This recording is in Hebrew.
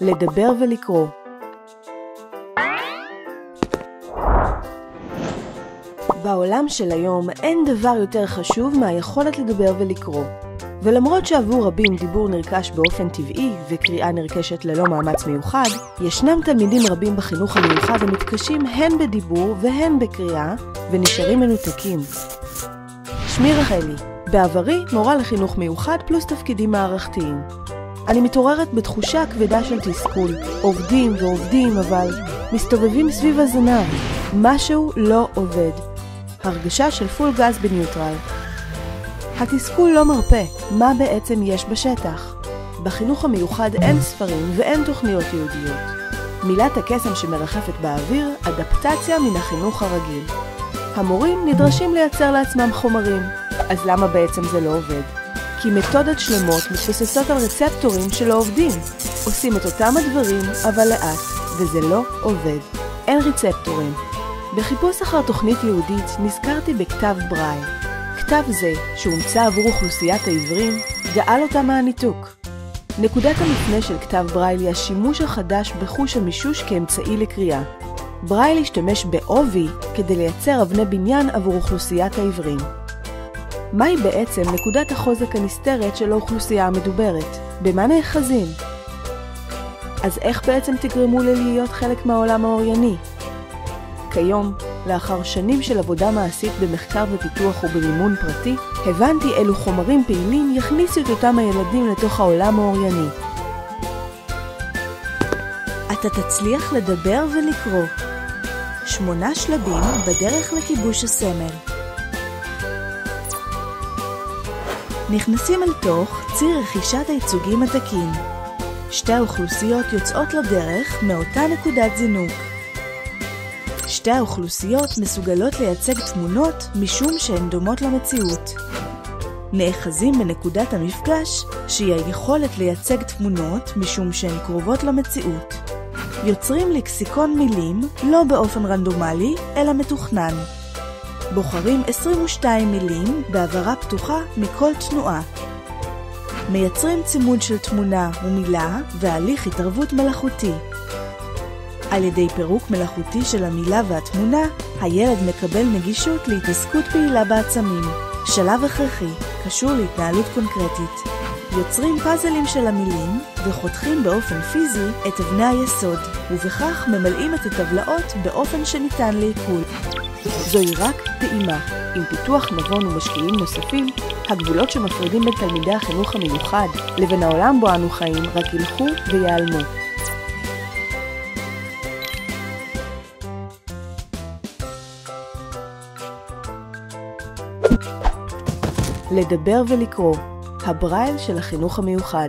לדבר ולקרוא בעולם של היום אין דבר יותר חשוב מהיכולת לדבר ולקרוא. ולמרות שעבור רבים דיבור נרכש באופן טבעי וקריאה נרכשת ללא מאמץ מיוחד, ישנם תלמידים רבים בחינוך המיוחד המתקשים הן בדיבור והן בקריאה, ונשארים מנותקים. שמי רחלי, בעברי מורה לחינוך מיוחד פלוס תפקידים מערכתיים. אני מתעוררת בתחושה כבדה של תסכול. עובדים ועובדים, אבל מסתובבים סביב הזנב. משהו לא עובד. הרגשה של פול גז בניוטרל. התסכול לא מרפה, מה בעצם יש בשטח? בחינוך המיוחד אין ספרים ואין תוכניות ייעודיות. מילת הקסם שמרחפת באוויר, אדפטציה מן החינוך הרגיל. המורים נדרשים לייצר לעצמם חומרים, אז למה בעצם זה לא עובד? כי מתודות שלמות מתבססות על רצפטורים שלא עובדים. עושים את אותם הדברים, אבל לאט, וזה לא עובד. אין רצפטורים. בחיפוש אחר תוכנית ייחודית נזכרתי בכתב ברייל. כתב זה, שהומצא עבור אוכלוסיית העיוורים, גאל אותה מהניתוק. נקודת המפנה של כתב ברייל היא השימוש החדש בחוש המישוש כאמצעי לקריאה. ברייל השתמש בעובי כדי לייצר אבני בניין עבור אוכלוסיית העיוורים. מהי בעצם נקודת החוזק הנסתרת של האוכלוסייה המדוברת? במה נאחזים? אז איך בעצם תגרמו לי להיות חלק מהעולם האורייני? כיום, לאחר שנים של עבודה מעשית במחקר ופיתוח ובמימון פרטי, הבנתי אילו חומרים פעילים יכניסו את אותם הילדים לתוך העולם האורייני. אתה תצליח לדבר ולקרוא. שמונה שלבים בדרך לכיבוש הסמל. נכנסים אל תוך ציר רכישת הייצוגים התקין. שתי האוכלוסיות יוצאות לדרך מאותה נקודת זינוק. שתי האוכלוסיות מסוגלות לייצג תמונות משום שהן דומות למציאות. נאחזים בנקודת המפגש, שהיא היכולת לייצג תמונות משום שהן קרובות למציאות. יוצרים לקסיקון מילים לא באופן רנדומלי, אלא מתוכנן. בוחרים 22 מילים בעברה פתוחה מכל תנועה. מייצרים צימוד של תמונה ומילה והליך התערבות מלאכותי. על ידי פירוק מלאכותי של המילה והתמונה, הילד מקבל נגישות להתעסקות פעילה בעצמים. שלב הכרחי, קשור להתנהלות קונקרטית. יוצרים פאזלים של המילים וחותכים באופן פיזי את אבני היסוד, ובכך ממלאים את הטבלאות באופן שניתן לעיכול. זוהי רק טעימה. עם פיתוח נבון ומשקיעים נוספים, הגבולות שמפרידים בין תלמידי החינוך המיוחד לבין העולם בו אנו חיים רק ילכו וייעלמו. לדבר ולקרוא, הברייל של החינוך המיוחד.